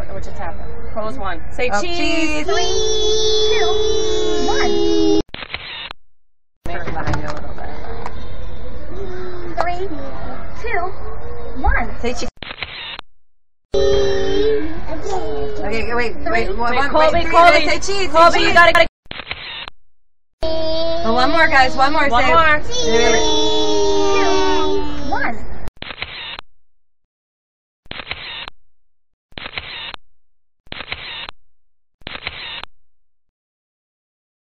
What, what just happened? Close one. Say Oh, cheese. cheese. Three, two, one. Make behind you a little bit. Three, two, one. Say cheese. Again. Okay, wait, wait, one, Wait, one, Colby, wait, three, Colby. say cheese. say Colby, cheese. you gotta, gotta. Oh, one more, guys, one more. One say more. Cheese.